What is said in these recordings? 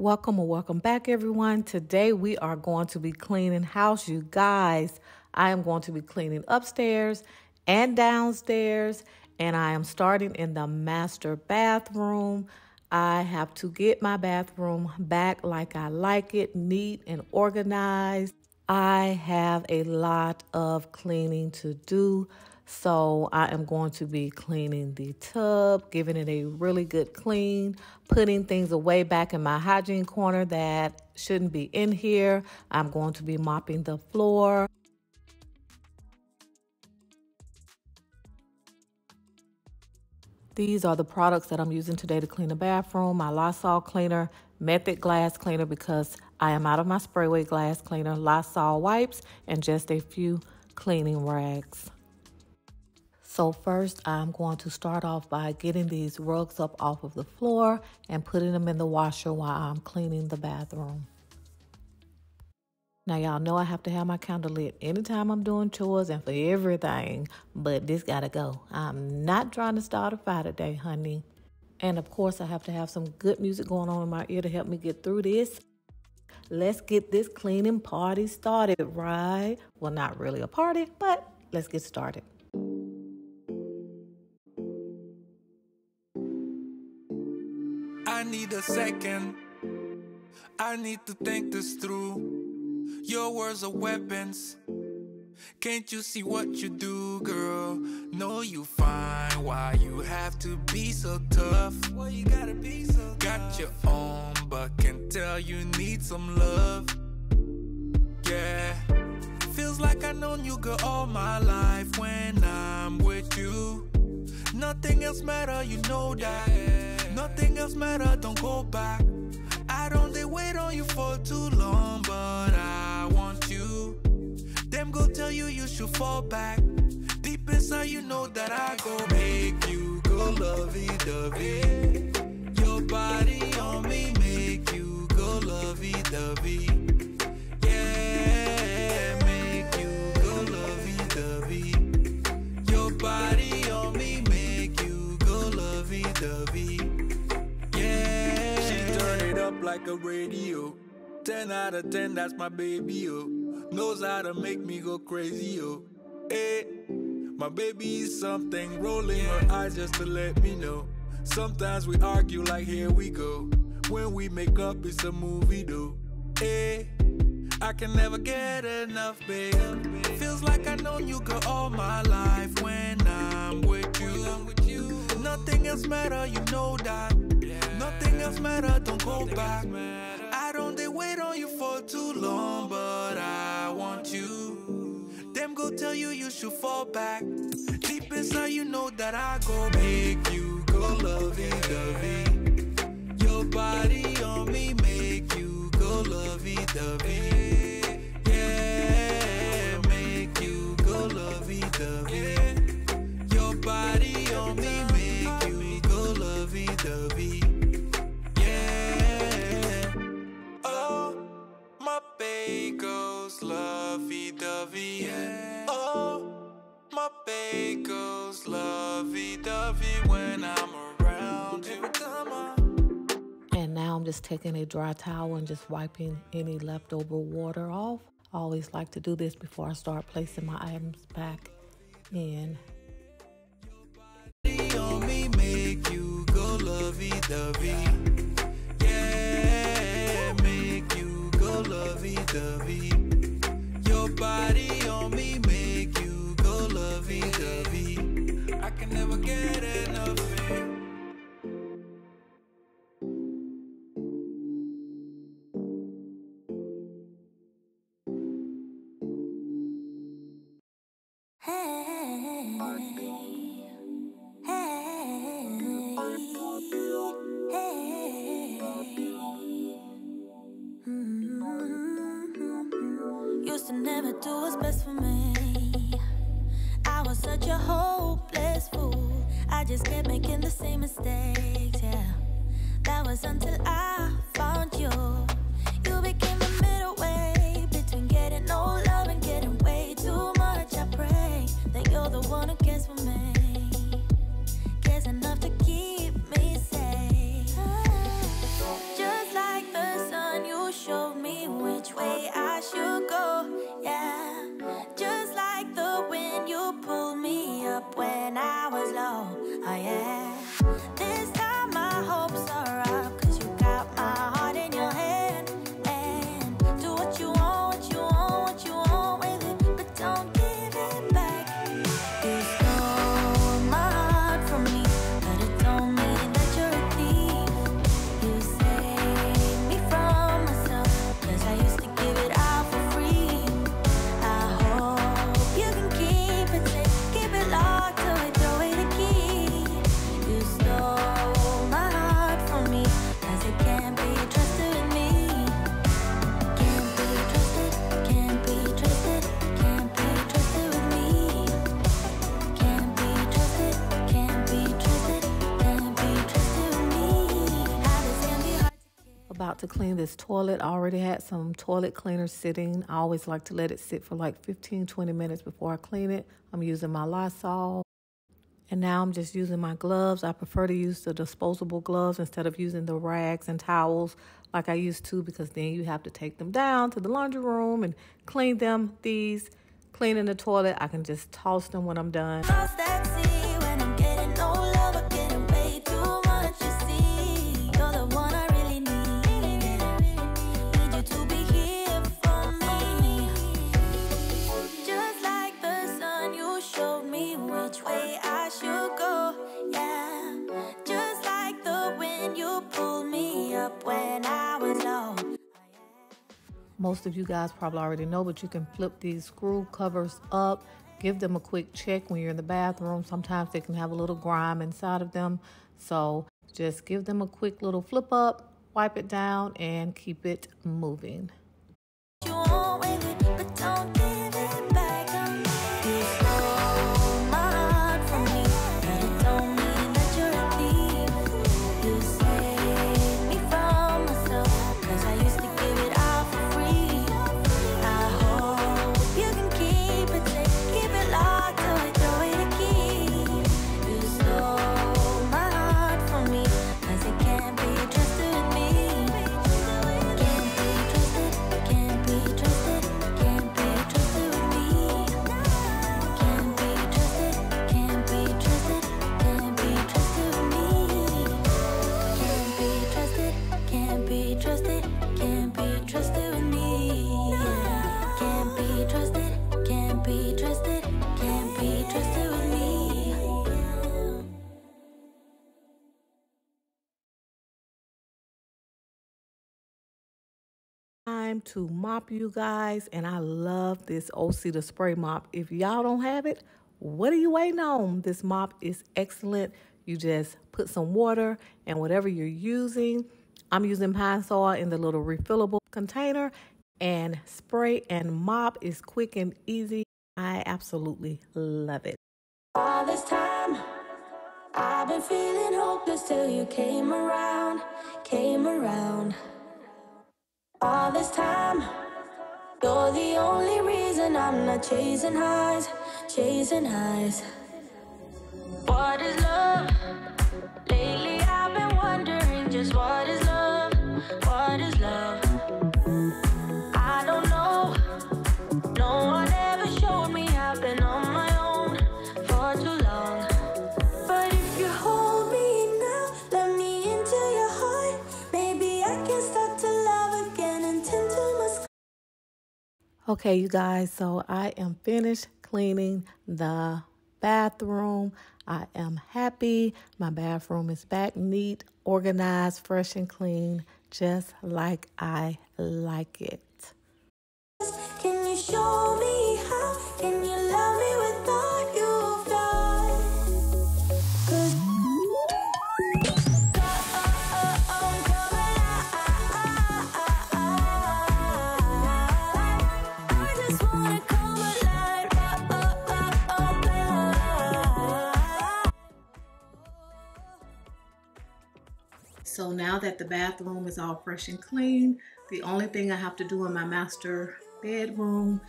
Welcome or welcome back, everyone. Today we are going to be cleaning house, you guys. I am going to be cleaning upstairs and downstairs, and I am starting in the master bathroom. I have to get my bathroom back like I like it, neat and organized. I have a lot of cleaning to do. So I am going to be cleaning the tub, giving it a really good clean, putting things away back in my hygiene corner that shouldn't be in here. I'm going to be mopping the floor. These are the products that I'm using today to clean the bathroom. My Lysol cleaner, Method glass cleaner because I am out of my sprayway glass cleaner, Lysol wipes, and just a few cleaning rags. So first I'm going to start off by getting these rugs up off of the floor and putting them in the washer while I'm cleaning the bathroom. Now y'all know I have to have my candle lit anytime I'm doing chores and for everything, but this gotta go. I'm not trying to start a fire today, honey. And of course I have to have some good music going on in my ear to help me get through this. Let's get this cleaning party started, right? Well, not really a party, but let's get started. I need a second. I need to think this through. Your words are weapons. Can't you see what you do, girl? Know you fine. Why you have to be so tough? Why you gotta be so tough? Got your own, but can tell you need some love. Yeah. Feels like I've known you, girl, all my life when I'm with you. Nothing else matter, you know that. Nothing else matter, don't go back. I don't they wait on you for too long, but I want you. Them go tell you you should fall back. Deep inside, you know that I go make you go lovey dovey. Your body on me, make you go lovey dovey. Yeah, make you go lovey dovey. Your body on me, make you go lovey dovey. Up like a radio. 10 out of 10, that's my baby, yo. Knows how to make me go crazy, yo. Hey, my baby is something, rolling her eyes just to let me know. Sometimes we argue like here we go. When we make up, it's a movie, though. Hey, I can never get enough, babe. Feels like I've known you, girl, all my life when I'm with you. Nothing else matter, you know that. Nothing matter, don't go back. I don't they wait on you for too long, but I want you. Them go tell you you should fall back. Deep inside, you know that I go make you go lovey dovey. Your body on me, make you go lovey dovey. Yeah, make you go lovey dovey. Your body on me, goes lovey dovey. Yeah. Oh, my baby goes lovey dovey when I'm around you. And now I'm just taking a dry towel and just wiping any leftover water off. I always like to do this before I start placing my items back in. body body on me make you go lovey dovey. I can never get enough of it. To never do what's best for me. I was such a hopeless fool. I just kept making the same mistakes, yeah. That was until I found you. You up when I to clean this toilet. I already had some toilet cleaner sitting. I always like to let it sit for like 15, 20 minutes before I clean it. I'm using my Lysol. And now I'm just using my gloves. I prefer to use the disposable gloves instead of using the rags and towels like I used to because then you have to take them down to the laundry room and clean them. These, cleaning the toilet, I can just toss them when I'm done. Most of you guys probably already know, but you can flip these screw covers up. Give them a quick check when you're in the bathroom. Sometimes they can have a little grime inside of them. So just give them a quick little flip up, wipe it down, and keep it moving. Time to mop you guys and I love this O-Cedar spray mop. If y'all don't have it, what are you waiting on? This mop is excellent. You just put some water and whatever you're using. I'm using Pine-Sol in the little refillable container and spray and mop is quick and easy. I absolutely love it. All this time, I've been feeling hopeless till you came around, came around. All this time, you're the only reason I'm not chasing highs, chasing highs. What is love? Okay, you guys, so I am finished cleaning the bathroom. I am happy. My bathroom is back neat, organized, fresh, and clean, just like I like it. So now that the bathroom is all fresh and clean, the only thing I have to do in my master bedroom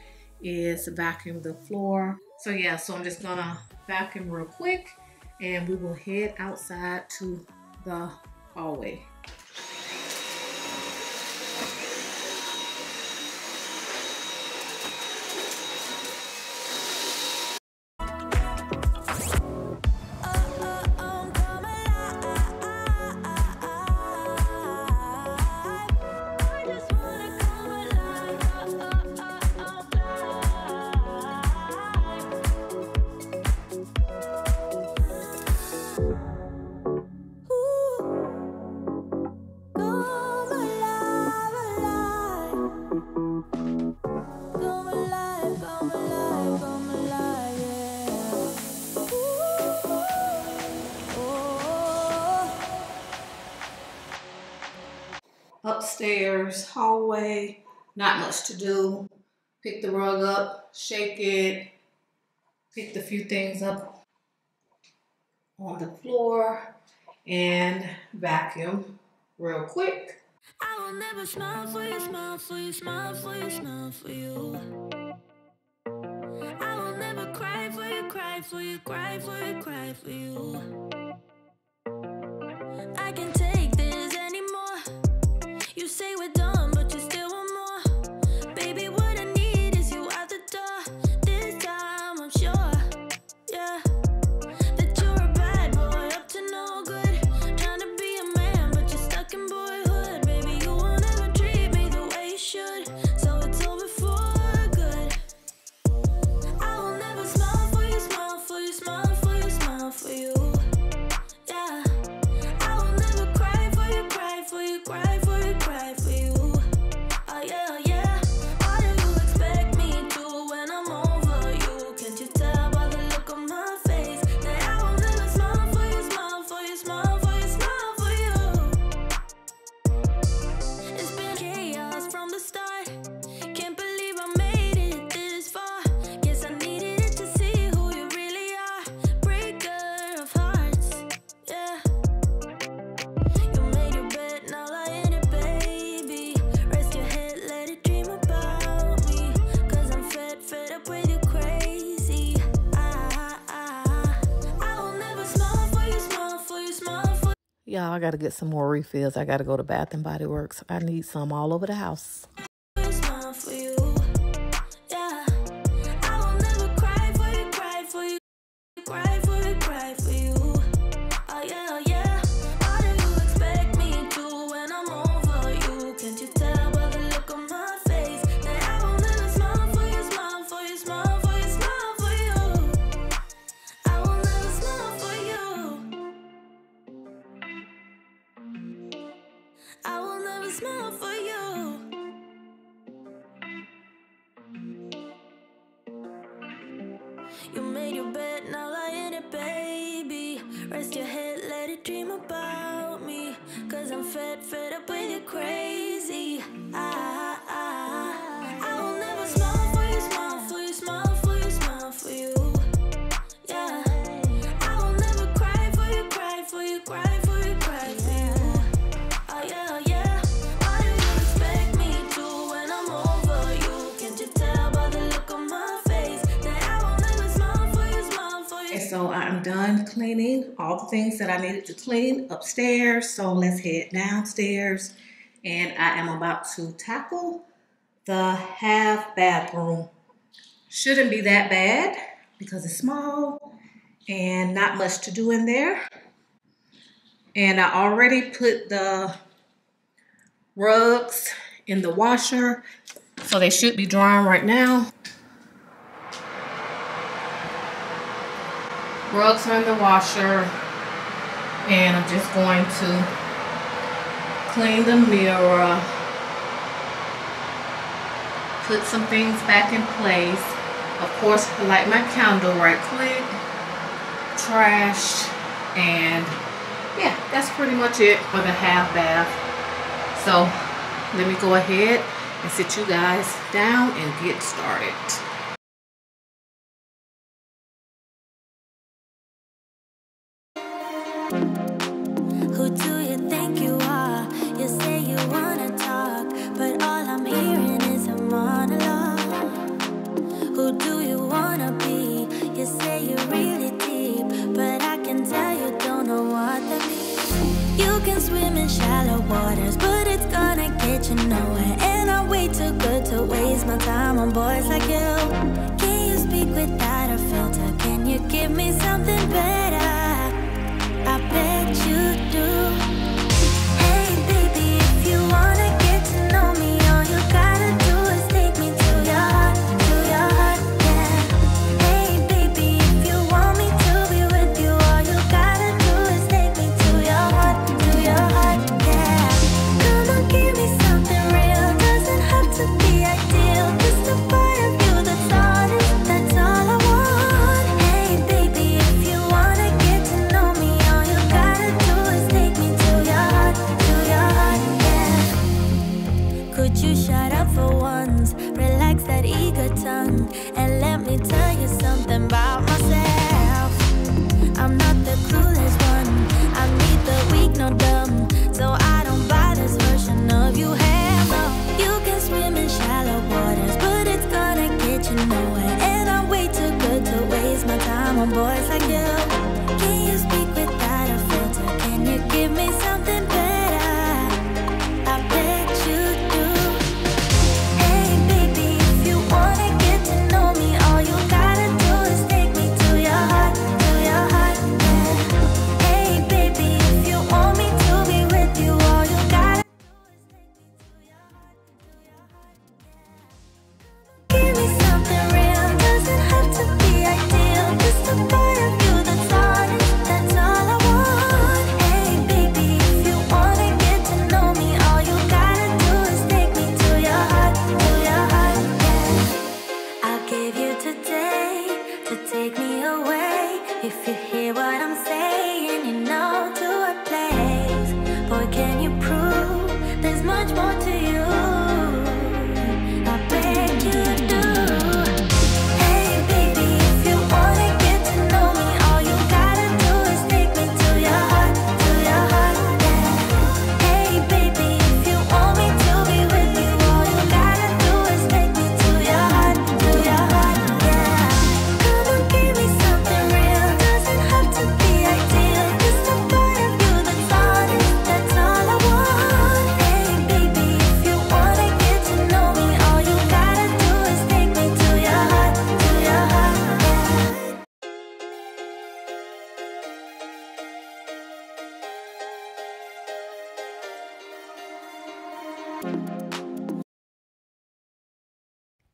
is vacuum the floor. So yeah, so I'm just gonna vacuum real quick and we will head outside to the hallway. upstairs hallway. Not much to do. Pick the rug up, shake it, Pick the few things up on the floor, and vacuum real quick. I will never smile for you, smile for you, smile for you, smile for you. I will never cry for you, cry for you, cry for you, cry for you. I can take say we're I got to get some more refills. I got to go to Bath and Body Works. I need some all over the house. You made your bed, now lie in it, baby. Rest your head, let it dream about me. Cause I'm fed, fed up with you crazy. I cleaning all the things that I needed to clean upstairs. So let's head downstairs and I am about to tackle the half bathroom. Shouldn't be that bad because it's small and not much to do in there. And I already put the rugs in the washer so they should be drying right now. Rugs are in the washer. And I'm just going to clean the mirror. Put some things back in place. Of course, light my candle, right click, trash, and yeah, that's pretty much it for the half bath. So let me go ahead and sit you guys down and get started. shallow waters.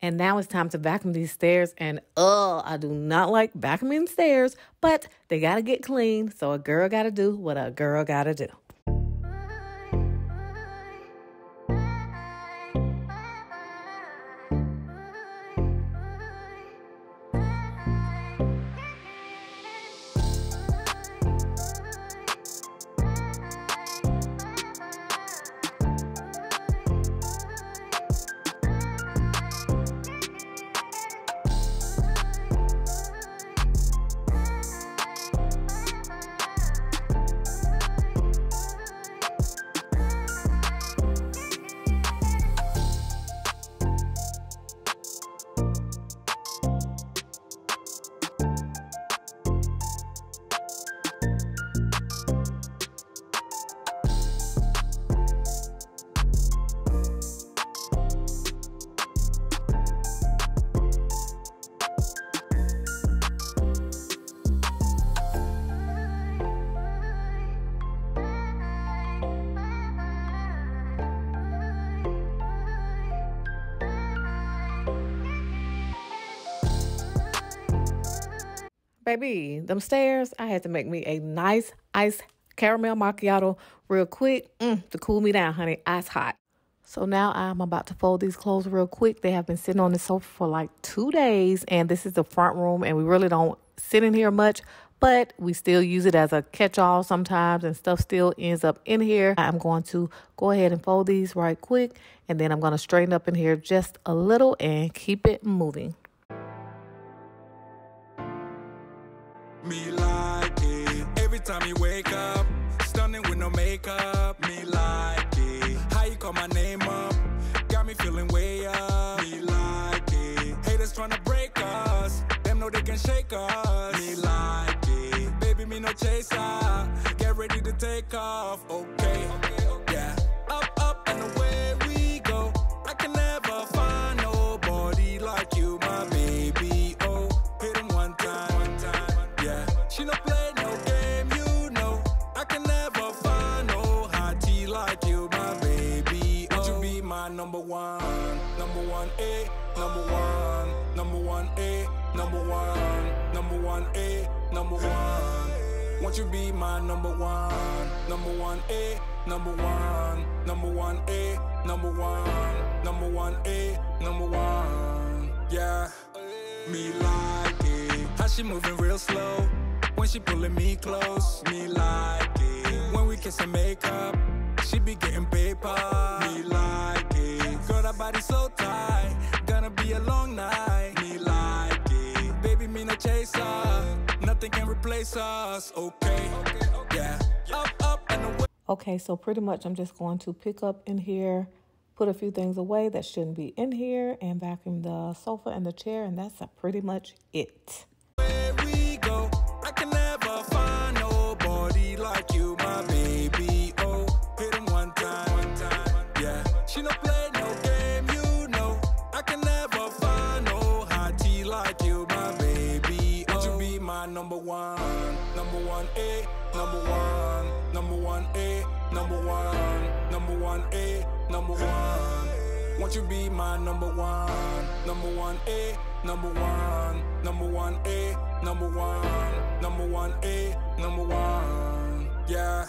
And now it's time to vacuum these stairs. And oh, I do not like vacuuming stairs, but they gotta get clean. So a girl gotta do what a girl gotta do. Baby, them stairs, I had to make me a nice ice caramel macchiato real quick mm, to cool me down, honey. Ice hot. So now I'm about to fold these clothes real quick. They have been sitting on the sofa for like two days, and this is the front room, and we really don't sit in here much, but we still use it as a catch all sometimes, and stuff still ends up in here. I'm going to go ahead and fold these right quick, and then I'm going to straighten up in here just a little and keep it moving. Me like it. Every time you wake up, stunning with no makeup. Me like it. How you call my name up? Got me feeling way up. Me like it. Haters trying to break us. Them know they can shake us. Me like it. Baby, me no chaser. Get ready to take off. Okay. One, A, number one. Won't you be my number one? Number one A, number one, number one A, number one, number one A, number one. Yeah, me like it. How she moving real slow when she pulling me close. Me like it when we kiss and make up. She be getting paper. Me like it. Girl, that body so tight. Gonna be a long night. No chaser. Nothing can replace us. Okay. Yeah. Up, up and away. Okay, so pretty much I'm just going to pick up in here, put a few things away that shouldn't be in here, and vacuum the sofa and the chair, and that's pretty much it. One, A, number one. Won't you be my number one? Number one A, number one, number one A, number one, number one A, number one. Yeah,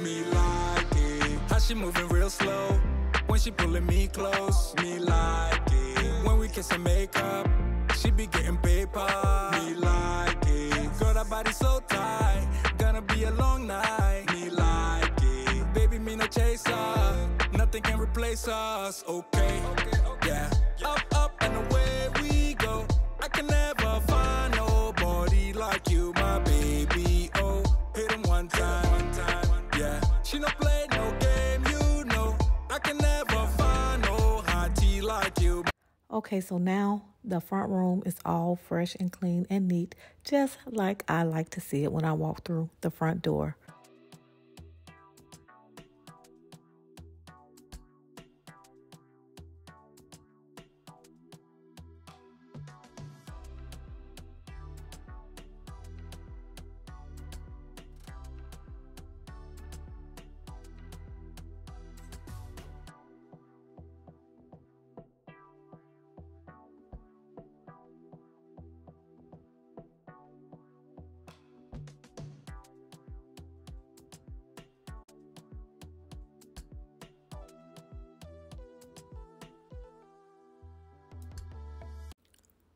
me like it. How she moving real slow when she pulling me close. Me like it when we kiss and make up. She be getting paper. Replace us. Okay. Yeah. Up, up and away we go. I can never find nobody like you, my baby. Oh, hit time. One time. Yeah. She no play no game, you know. I can never find no hottie like you. Okay, so now the front room is all fresh and clean and neat, just like I like to see it when I walk through the front door.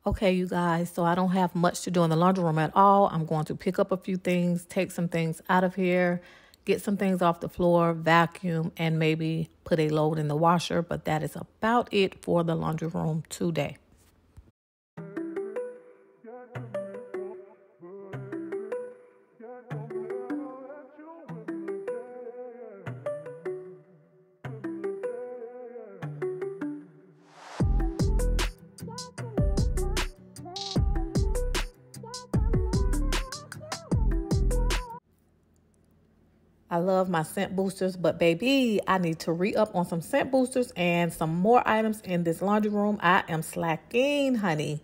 Okay, you guys, so I don't have much to do in the laundry room at all. I'm going to pick up a few things, take some things out of here, get some things off the floor, vacuum, and maybe put a load in the washer. But that is about it for the laundry room today. I love my scent boosters, but baby, I need to re up on some scent boosters and some more items in this laundry room. I am slacking, honey.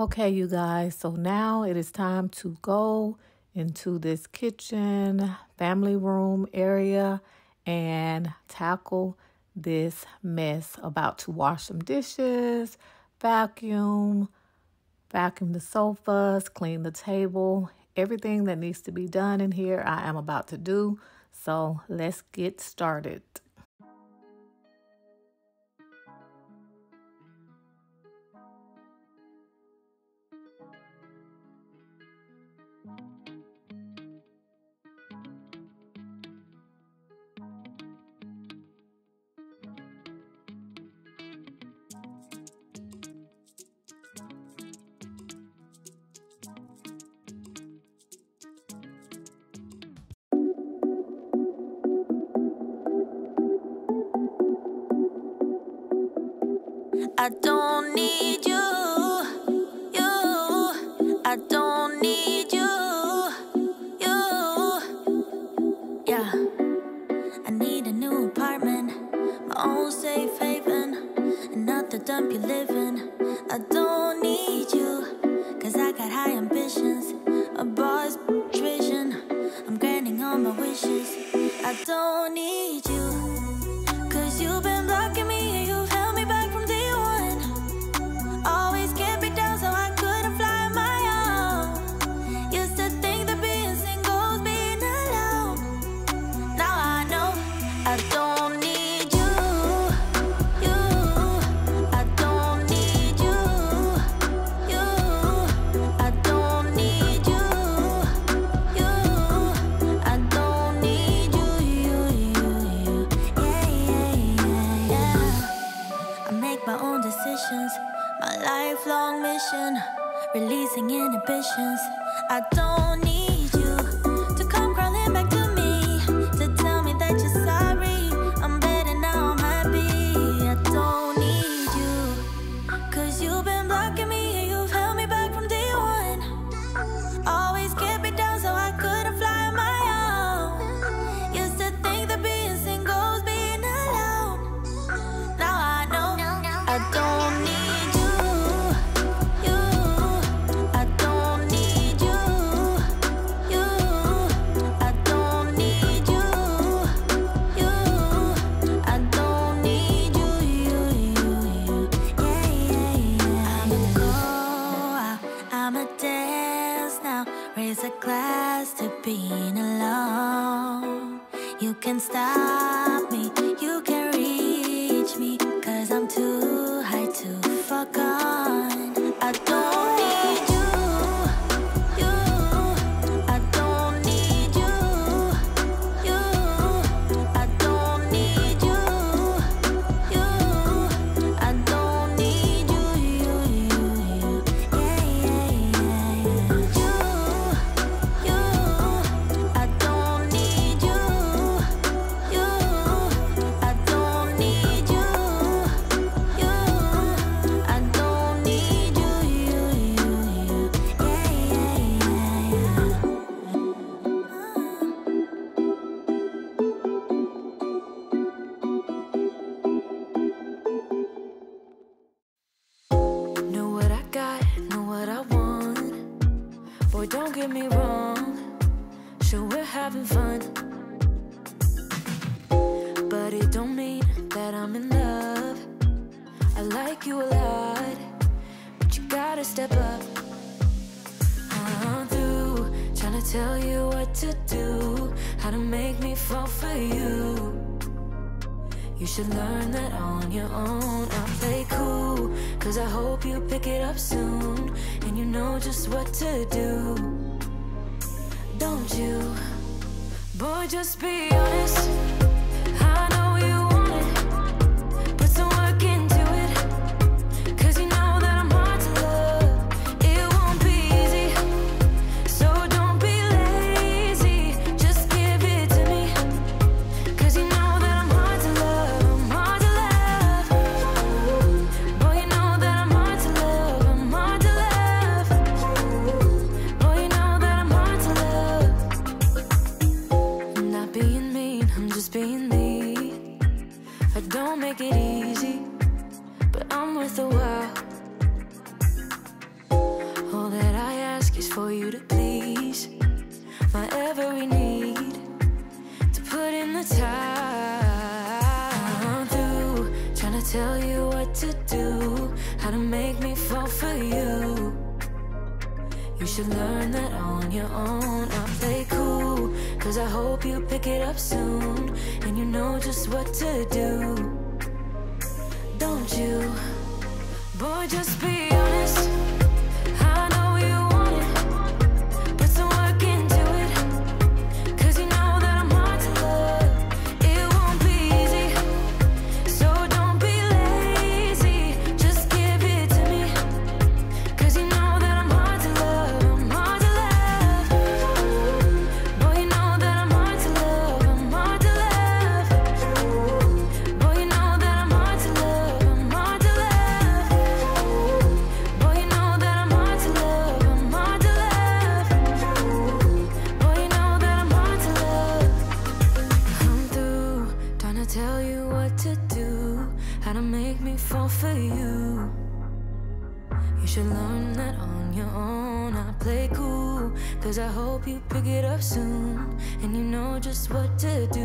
Okay, you guys, so now it is time to go into this kitchen, family room area and tackle this mess. About to wash some dishes, vacuum, vacuum the sofas, clean the table, everything that needs to be done in here, I am about to do. So let's get started. like you a lot, but you gotta step up. I'm through, trying to tell you what to do, how to make me fall for you. You should learn that on your own. I play cool, cause I hope you pick it up soon, and you know just what to do. Don't you? Boy, just be honest. learn that on your own I play cool, cause I hope you pick it up soon And you know just what to do Don't you? Boy, just be I hope you pick it up soon and you know just what to do.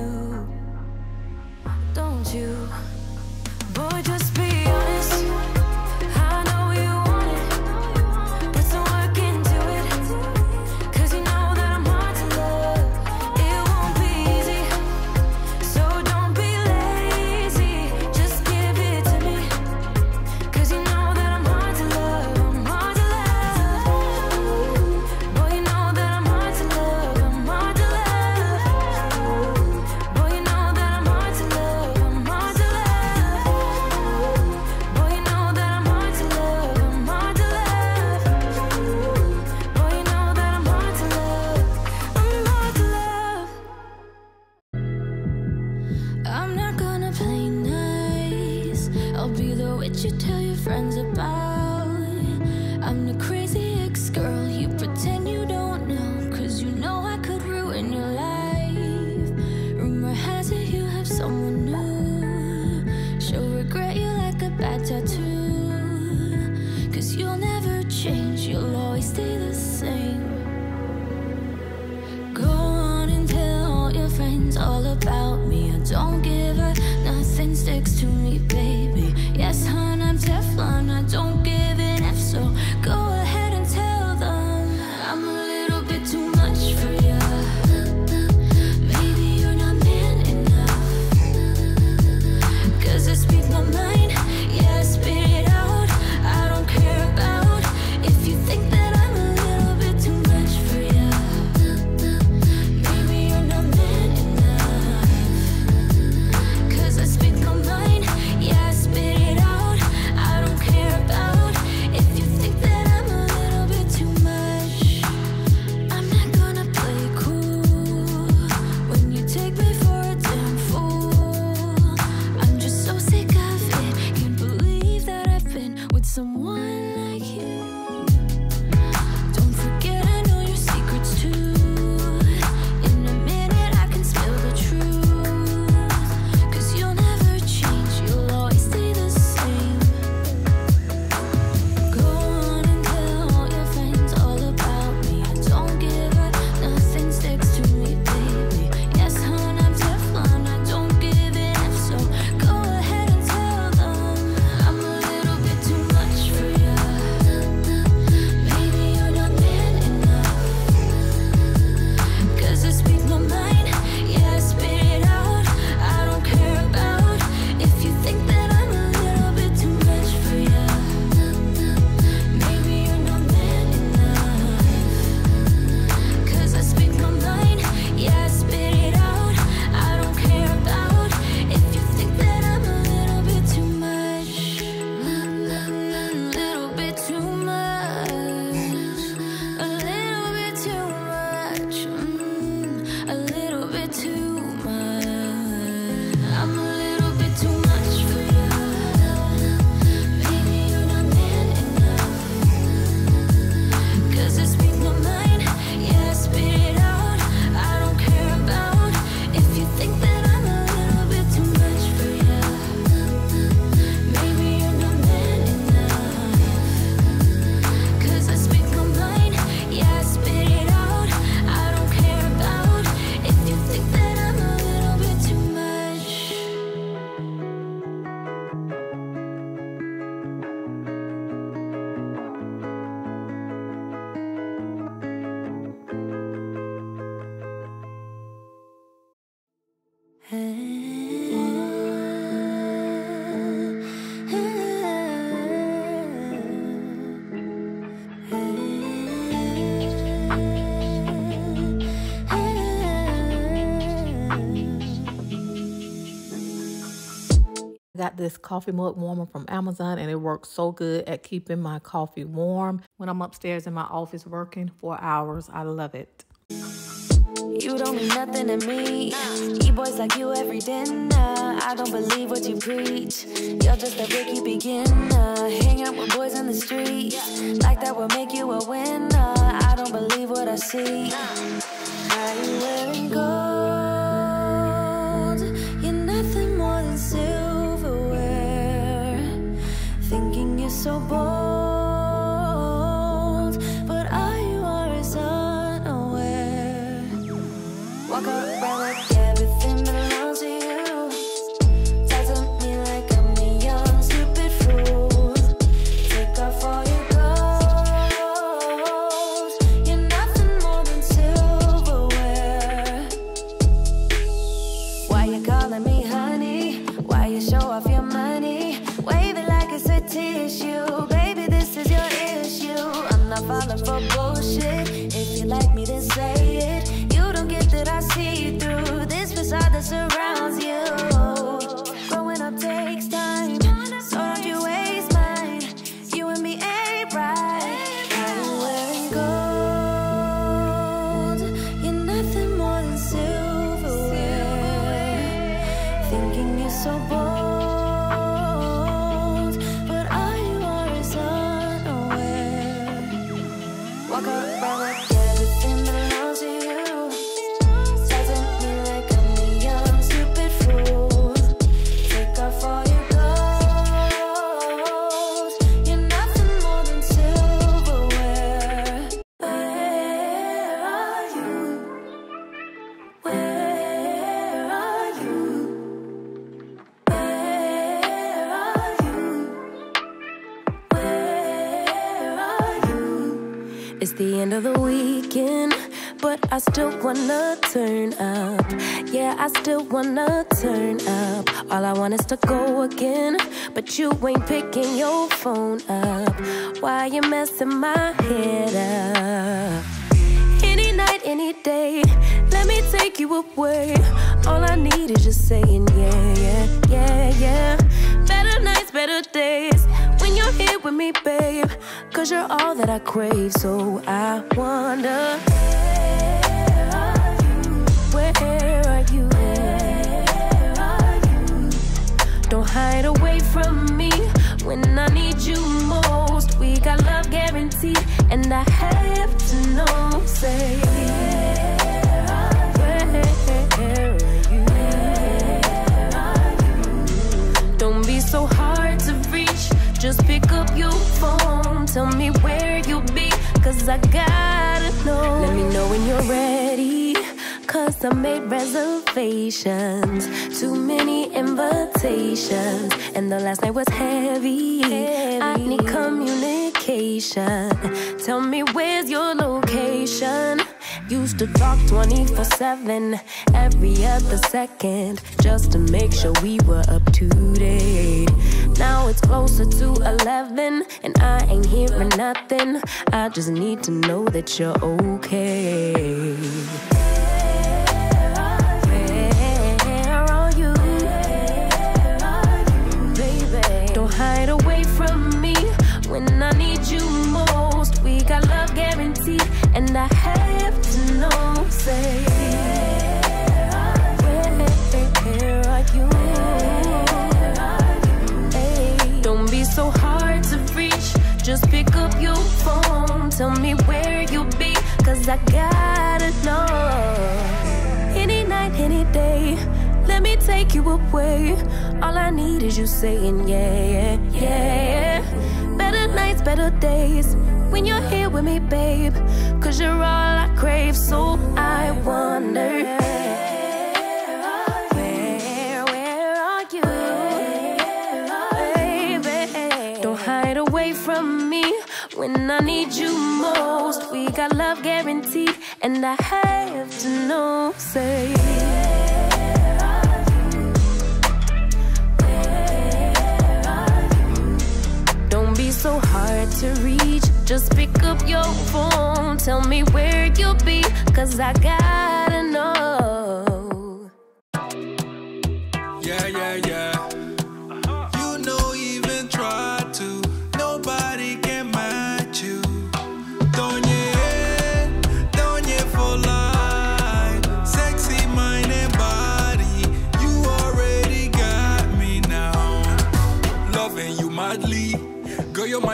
this coffee mug warmer from Amazon and it works so good at keeping my coffee warm. When I'm upstairs in my office working for hours, I love it. You don't mean nothing to me. Eat boys like you every dinner. I don't believe what you preach. You're just a rookie beginner. Hang out with boys in the street. Like that will make you a winner. I don't believe what I see. Are you wearing gold? You're nothing more than silver. you so bold. It's the end of the weekend, but I still wanna turn up. Yeah, I still wanna turn up. All I want is to go again, but you ain't picking your phone up. Why you messing my head up? Any night, any day, let me take you away. All I need is just saying, yeah, yeah, yeah, yeah. Better nights, better days with me, babe. Cause you're all that I crave, so I wonder. Where are you? Where are you? Don't hide away from me when I need you most. We got love guaranteed, and I have to know. Say, where are you? Don't be so hard. Just pick up your phone. Tell me where you'll be, cause I gotta know. Let me know when you're ready. Cause I made reservations, too many invitations, and the last night was heavy. I need communication. Tell me where's your location. Used to talk 24 7, every other second, just to make sure we were up to date. Now it's closer to 11, and I ain't hearing nothing. I just need to know that you're okay. Where are you? Baby, don't hide away from me when I need you most. We got love guaranteed, and I have to know. Say, Just pick up your phone. Tell me where you'll be, cause I gotta know. Any night, any day, let me take you away. All I need is you saying, yeah, yeah, yeah. Better nights, better days, when you're here with me, babe. Cause you're all I crave, so I wonder. When I need you most. We got love guaranteed, and I have to know. Say, don't be so hard to reach. Just pick up your phone. Tell me where you'll be, cause I gotta know.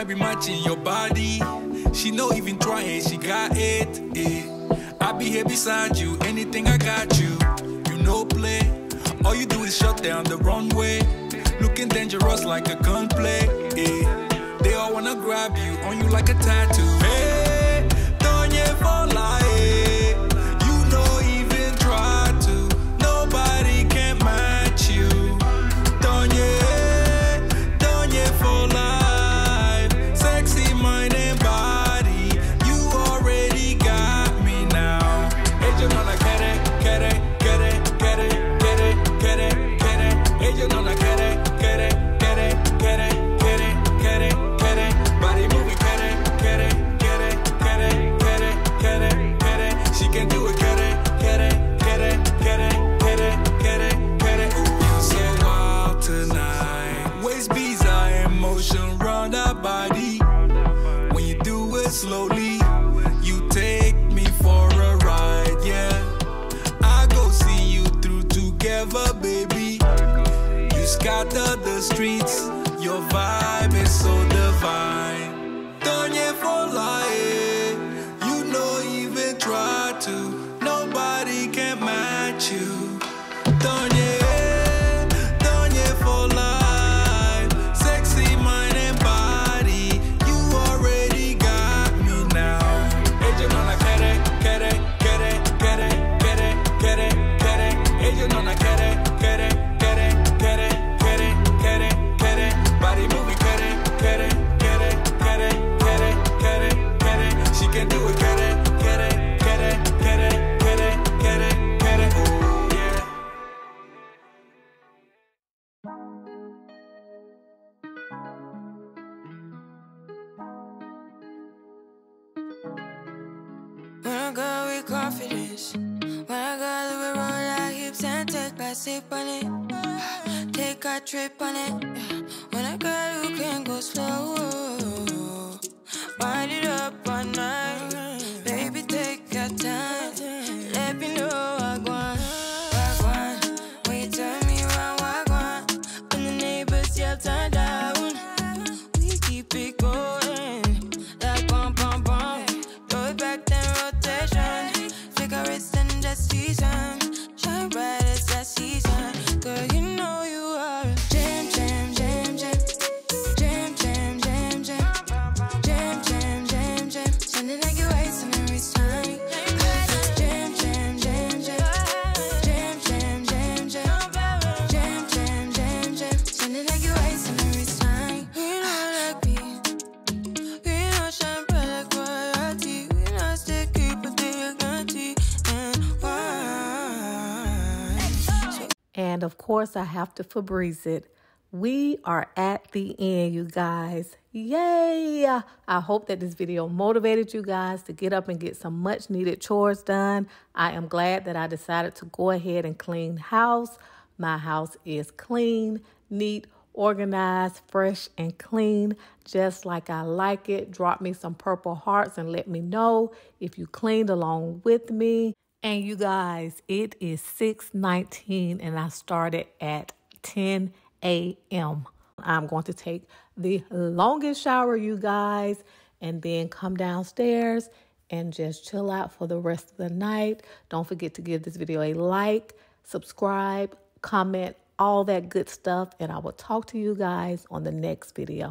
Might be matching your body. She no even trying, she got it. eh. I be here beside you, anything I got you. You know play. All you do is shut down the runway. Looking dangerous like a gunplay. eh. They all wanna grab you, on you like a tattoo. Hey, don't you fall like scatter the streets, your vibe is so divine. Take sip on it, take a trip on it. When I go, you can go slow. Course, I have to Febreze it. We are at the end, you guys. Yay! I hope that this video motivated you guys to get up and get some much needed chores done. I am glad that I decided to go ahead and clean house. My house is clean, neat, organized, fresh, and clean, just like I like it. Drop me some purple hearts and let me know if you cleaned along with me. And you guys, it is 6:19 and I started at 10 a.m. I'm going to take the longest shower, you guys, and then come downstairs and just chill out for the rest of the night. Don't forget to give this video a like, subscribe, comment, all that good stuff, and I will talk to you guys on the next video.